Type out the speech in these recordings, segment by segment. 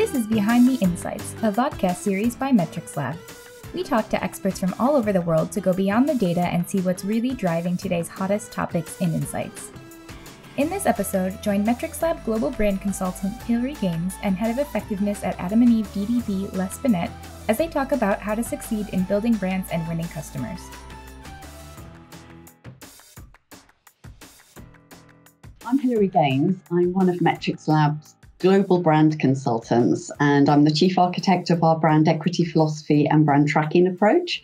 This is Behind the Insights, a vodcast series by MetrixLab. We talk to experts from all over the world to go beyond the data and see what's really driving today's hottest topics and insights. In this episode, join MetrixLab global brand consultant Hilary Gaines and head of effectiveness at Adam and Eve DDB Les Binet as they talk about how to succeed in building brands and winning customers. I'm Hilary Gaines. I'm one of MetrixLab's global brand consultants, and I'm the chief architect of our brand equity philosophy and brand tracking approach.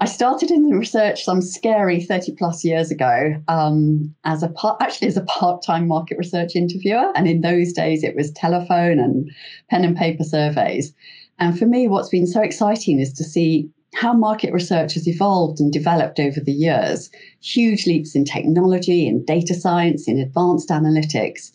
I started in the research some scary 30 plus years ago um, as a part, actually as a part-time market research interviewer. And in those days, it was telephone and pen and paper surveys. And for me, what's been so exciting is to see how market research has evolved and developed over the years. Huge leaps in technology, in data science, in advanced analytics.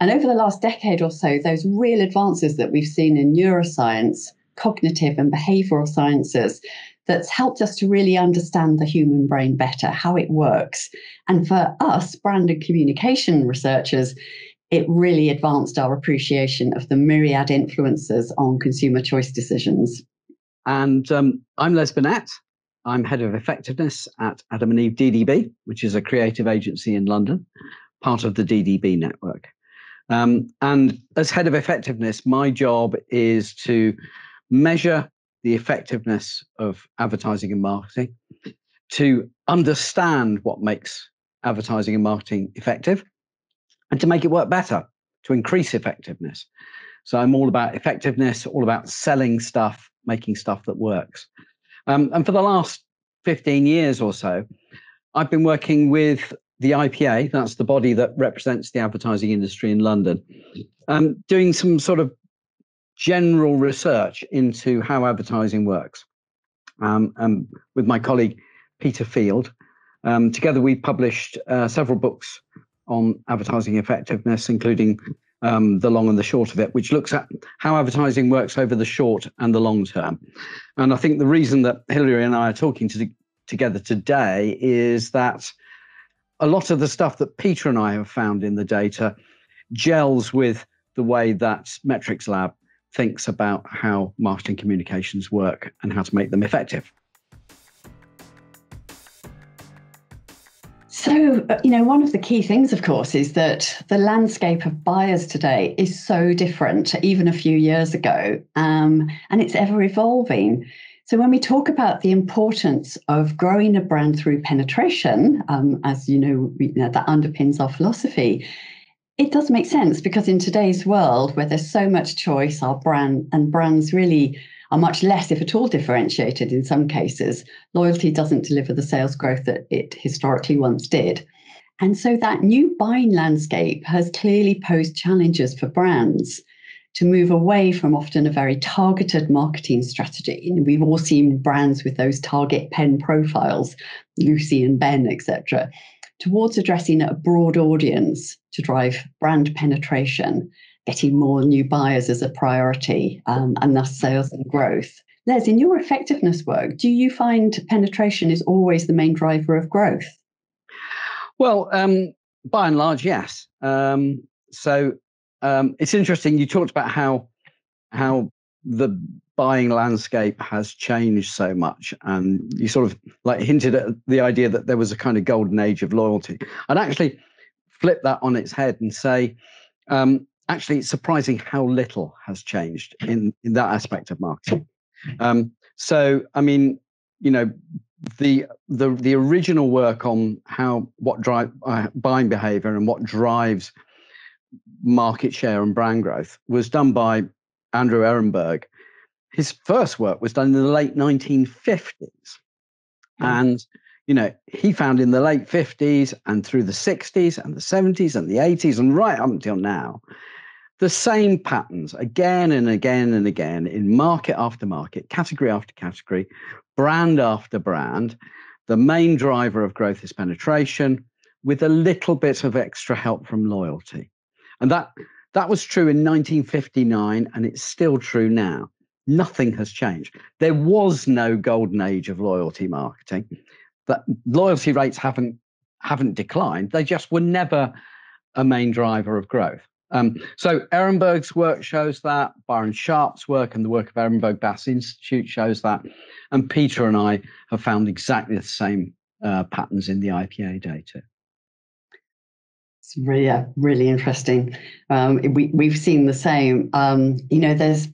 And over the last decade or so, those real advances that we've seen in neuroscience, cognitive and behavioral sciences, that's helped us to really understand the human brain better, how it works. And for us, brand and communication researchers, it really advanced our appreciation of the myriad influences on consumer choice decisions. And um, I'm Les Binet. I'm head of effectiveness at Adam and Eve DDB, which is a creative agency in London, part of the DDB network. Um, and as head of effectiveness, my job is to measure the effectiveness of advertising and marketing, to understand what makes advertising and marketing effective, and to make it work better, to increase effectiveness. So I'm all about effectiveness, all about selling stuff, making stuff that works. Um, and for the last 15 years or so, I've been working with the IPA, that's the body that represents the advertising industry in London, um, doing some sort of general research into how advertising works. Um, um, with my colleague Peter Field, um, together we published uh, several books on advertising effectiveness, including um, the long and the short of it, which looks at how advertising works over the short and the long term. And I think the reason that Hilary and I are talking to, together today is that a lot of the stuff that Peter and I have found in the data gels with the way that MetrixLab thinks about how marketing communications work and how to make them effective. So, uh, you know, one of the key things, of course, is that the landscape of buyers today is so different even a few years ago, um, and it's ever evolving. So when we talk about the importance of growing a brand through penetration, um, as you know, we, you know, that underpins our philosophy, it does make sense because in today's world where there's so much choice, our brand and brands really are much less, if at all, differentiated in some cases. Loyalty doesn't deliver the sales growth that it historically once did. And so that new buying landscape has clearly posed challenges for brands to move away from often a very targeted marketing strategy. we've all seen brands with those target pen profiles, Lucy and Ben, etc., towards addressing a broad audience to drive brand penetration, getting more new buyers as a priority, um, and thus sales and growth. Les, in your effectiveness work, do you find penetration is always the main driver of growth? Well, um, by and large, yes. Um, so um, it's interesting. You talked about how how the buying landscape has changed so much, and you sort of like hinted at the idea that there was a kind of golden age of loyalty. I'd actually flip that on its head and say, um, actually, it's surprising how little has changed in in that aspect of marketing. Um, so, I mean, you know, the the the original work on how what drive uh, buying behavior and what drives market share and brand growth was done by Andrew Ehrenberg. His first work was done in the late 1950s. Mm. And, you know, he found in the late 50s and through the 60s and the 70s and the 80s and right up until now, the same patterns again and again and again in market after market, category after category, brand after brand. The main driver of growth is penetration with a little bit of extra help from loyalty. And that that was true in 1959 and it's still true now. Nothing has changed. There was no golden age of loyalty marketing. That loyalty rates haven't haven't declined. They just were never a main driver of growth. Um, so Ehrenberg's work shows that, Byron Sharp's work and the work of Ehrenberg Bass Institute shows that, and Peter and I have found exactly the same uh, patterns in the IPA data. It's really, yeah, really interesting. Um, we, we've seen the same. Um, you know, there's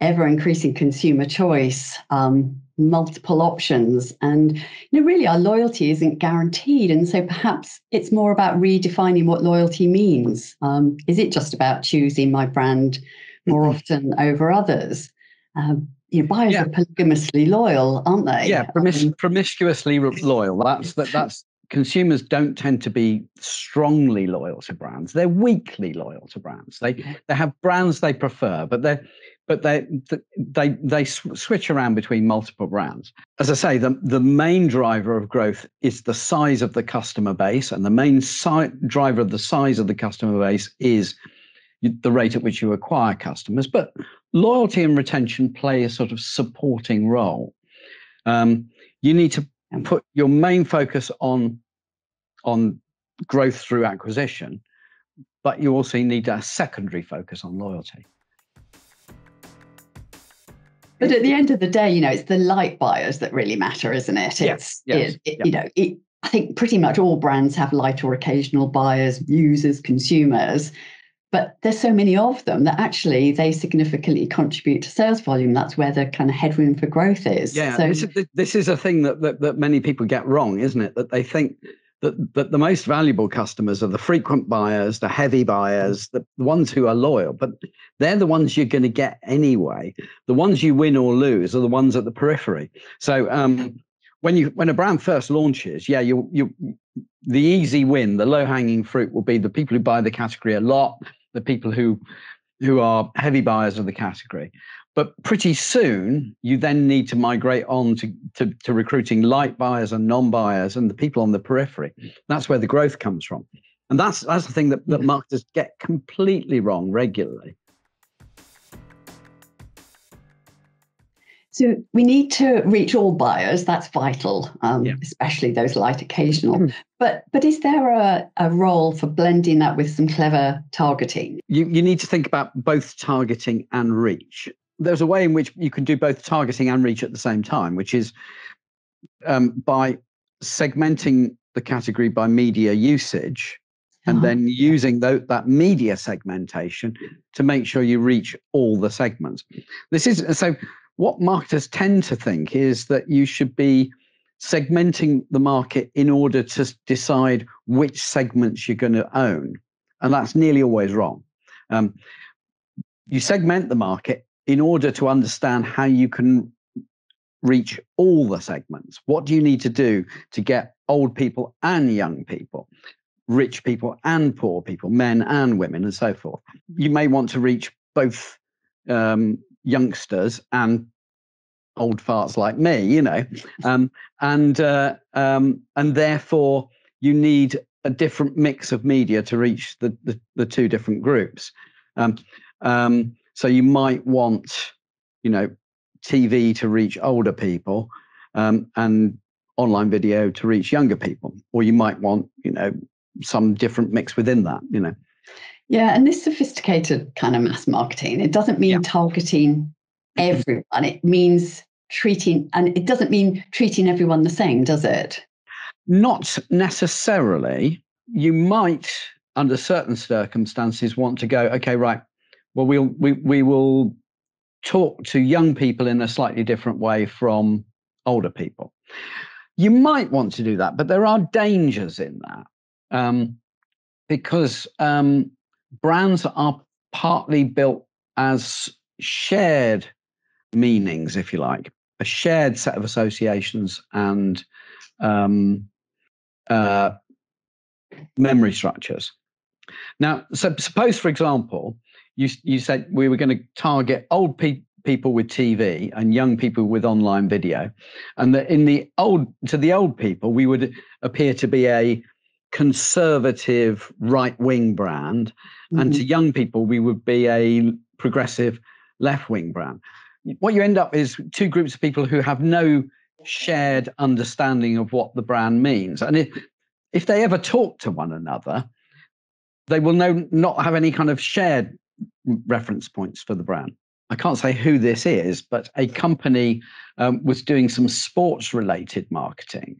ever increasing consumer choice. Um, multiple options and you know really our loyalty isn't guaranteed and so perhaps it's more about redefining what loyalty means um, is it just about choosing my brand more mm-hmm. often over others um, you know, buyers yeah. are polygamously loyal aren't they yeah promis- um, promiscuously loyal that's that, that's consumers don't tend to be strongly loyal to brands they're weakly loyal to brands they they have brands they prefer but they're but they they they switch around between multiple brands. As I say, the the main driver of growth is the size of the customer base, and the main si- driver of the size of the customer base is the rate at which you acquire customers. But loyalty and retention play a sort of supporting role. Um, you need to put your main focus on on growth through acquisition, but you also need a secondary focus on loyalty. But at the end of the day, you know, it's the light buyers that really matter, isn't it? It's, yes, yes, it, it, you know, it, I think pretty much all brands have light or occasional buyers, users, consumers, but there's so many of them that actually they significantly contribute to sales volume. That's where the kind of headroom for growth is. Yeah, so, this, is, this is a thing that, that, that many people get wrong, isn't it? That they think that, that the most valuable customers are the frequent buyers, the heavy buyers, the, the ones who are loyal, but they're the ones you're going to get anyway. The ones you win or lose are the ones at the periphery. So um, when you when a brand first launches, yeah, you you the easy win, the low hanging fruit will be the people who buy the category a lot, the people who who are heavy buyers of the category. But pretty soon, you then need to migrate on to, to, to recruiting light buyers and non buyers and the people on the periphery. That's where the growth comes from. And that's, that's the thing that, that marketers get completely wrong regularly. So we need to reach all buyers. That's vital, um, yeah. especially those light occasional. Mm. But but is there a, a role for blending that with some clever targeting? You you need to think about both targeting and reach there's a way in which you can do both targeting and reach at the same time, which is um, by segmenting the category by media usage and uh-huh. then using th- that media segmentation to make sure you reach all the segments. This is so what marketers tend to think is that you should be segmenting the market in order to decide which segments you're going to own. And that's nearly always wrong. Um, you segment the market in order to understand how you can reach all the segments. What do you need to do to get old people and young people, rich people and poor people, men and women, and so forth? You may want to reach both um, youngsters and old farts like me, you know, um, and uh, um, and therefore you need a different mix of media to reach the the, the two different groups. Um, um, so you might want, you know, TV to reach older people um, and online video to reach younger people, or you might want, you know, some different mix within that, you know. Yeah, and this sophisticated kind of mass marketing, it doesn't mean yeah. targeting everyone. It means treating, and it doesn't mean treating everyone the same, does it? Not necessarily. You might, under certain circumstances, want to go, okay, right, well, we'll we, we will talk to young people in a slightly different way from older people. You might want to do that, but there are dangers in that um, because um, brands are partly built as shared meanings, if you like, a shared set of associations and um, uh, memory structures. Now, so suppose, for example, you you said we were going to target old pe- people with TV and young people with online video, and that in the old to the old people we would appear to be a conservative right wing brand, mm-hmm. and to mm-hmm. young people we would be a progressive left wing brand. What you end up is two groups of people who have no shared understanding of what the brand means, and if if they ever talk to one another, they will no, not have any kind of shared reference points for the brand. I can't say who this is, but a company um, was doing some sports related marketing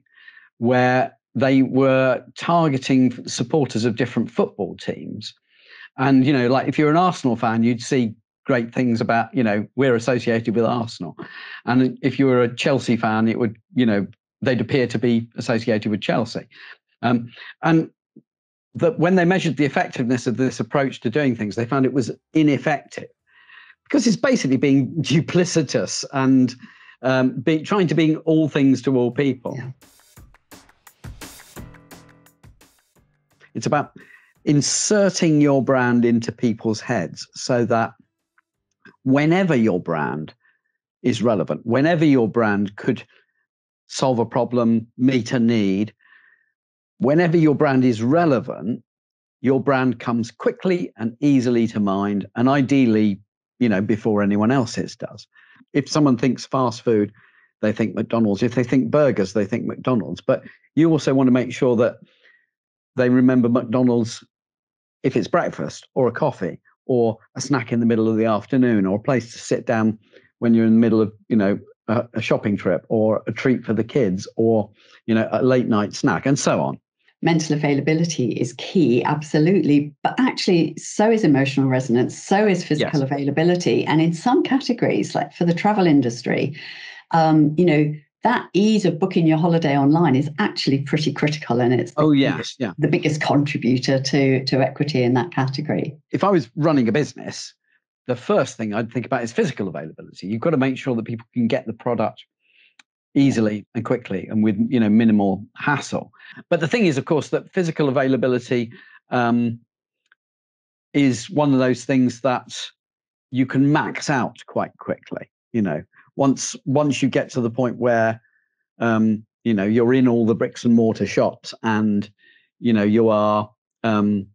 where they were targeting supporters of different football teams. And, you know, like if you're an Arsenal fan, you'd see great things about, you know, we're associated with Arsenal. And if you were a Chelsea fan, it would, you know, they'd appear to be associated with Chelsea. Um, and that when they measured the effectiveness of this approach to doing things, they found it was ineffective because it's basically being duplicitous and um, be, trying to be all things to all people. Yeah. It's about inserting your brand into people's heads so that whenever your brand is relevant, whenever your brand could solve a problem, meet a need, whenever your brand is relevant, your brand comes quickly and easily to mind, and ideally, you know, before anyone else's does. If someone thinks fast food, they think McDonald's. If they think burgers, they think McDonald's. But you also want to make sure that they remember McDonald's if it's breakfast or a coffee or a snack in the middle of the afternoon or a place to sit down when you're in the middle of, you know, a, a shopping trip or a treat for the kids or, you know, a late night snack and so on mental availability is key, absolutely. But actually, so is emotional resonance, so is physical yes. availability. And in some categories, like for the travel industry, um, you know, that ease of booking your holiday online is actually pretty critical and it's oh yes yeah. the biggest contributor to to equity in that category. If i was running a business the first thing i'd think about is physical availability. You've got to make sure that people can get the product easily and quickly and with you know minimal hassle. But the thing is of course that physical availability um, is one of those things that you can max out quite quickly you know once once you get to the point where um, you know you're in all the bricks and mortar shops and you know you are um,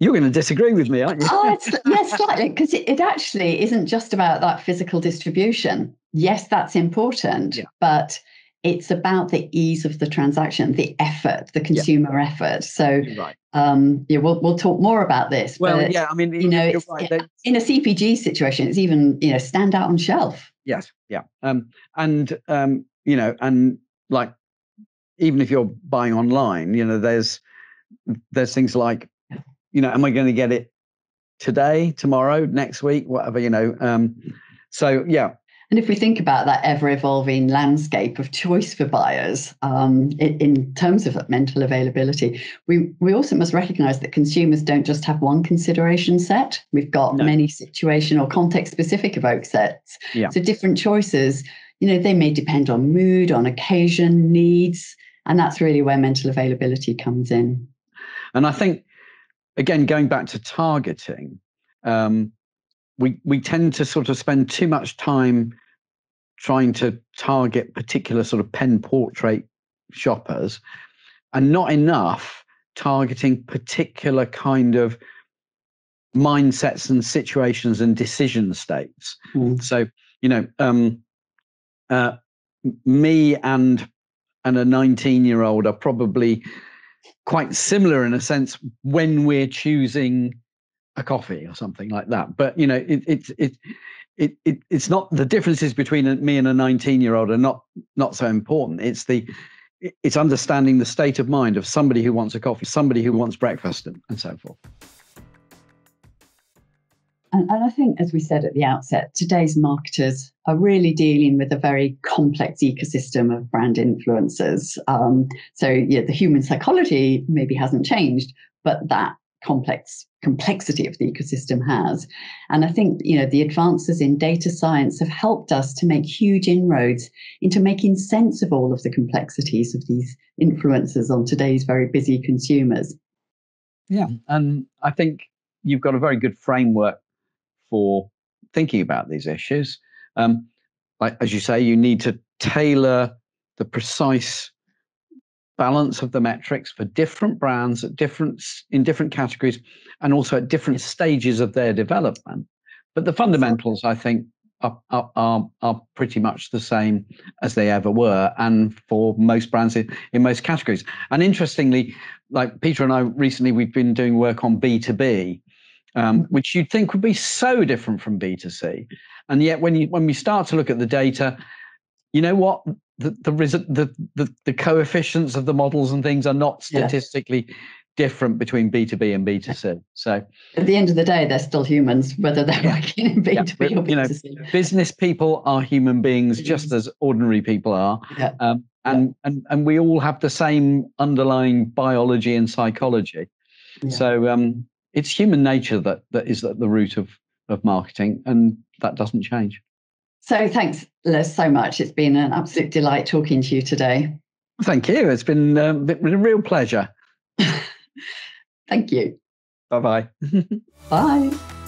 you're going to disagree with me, aren't you? oh, it's, yes, slightly, because it, it, actually isn't just about that physical distribution. Yes, that's important, yeah. but it's about the ease of the transaction, the effort, the consumer yeah. effort. So, right. um, yeah, we'll we'll talk more about this. Well, but, yeah, I mean, you know, right. in a CPG situation, it's even you know stand out on shelf. Yes, yeah, um, and um, you know, and like even if you're buying online, you know, there's there's things like, you know, am I going to get it today, tomorrow, next week, whatever, you know. Um, so yeah, and if we think about that ever evolving landscape of choice for buyers um, in, in, terms of mental availability, we, we also must recognize that consumers don't just have one consideration set. We've got no. many situation or context specific evoke sets. Yeah. So different choices, you know, they may depend on mood, on occasion, needs. And that's really where mental availability comes in. And I think, again, going back to targeting, um, we we tend to sort of spend too much time trying to target particular sort of pen portrait shoppers and not enough targeting particular kind of mindsets and situations and decision states mm. so you know um uh me and and a 19 year old are probably quite similar in a sense when we're choosing a coffee or something like that. But you know, it it it it, it it's not the differences between me and a 19 year old are not not so important. It's the it's understanding the state of mind of somebody who wants a coffee, somebody who wants breakfast, and, and so forth. And, and I think, as we said at the outset, today's marketers are really dealing with a very complex ecosystem of brand influencers. Um, so, yeah, the human psychology maybe hasn't changed, but that complex complexity of the ecosystem has. And I think, you know, the advances in data science have helped us to make huge inroads into making sense of all of the complexities of these influences on today's very busy consumers. Yeah. And I think you've got a very good framework for thinking about these issues. Um, like, as you say, you need to tailor the precise balance of the metrics for different brands at different in different categories and also at different stages of their development but the fundamentals i think are, are, are, pretty much the same as they ever were, and for most brands in, in most categories. And interestingly, like Peter and I recently, we've been doing work on B2B, um, mm-hmm. which you'd think would be so different from B2C. And yet, when you when we start to look at the data, you know what? The the the the, the coefficients of the models and things are not statistically yeah. different between B two B and B two C. So at the end of the day, they're still humans, whether they're yeah. working in B two B or B two C. Business people are human beings, just as ordinary people are. Yeah. Um, and, and and we all have the same underlying biology and psychology. So um, it's human nature that that is at the root of of marketing, and that doesn't change. So thanks, Les, so much. It's been an absolute delight talking to you today. Thank you. It's been uh, a real pleasure. Thank you. Bye-bye. Bye.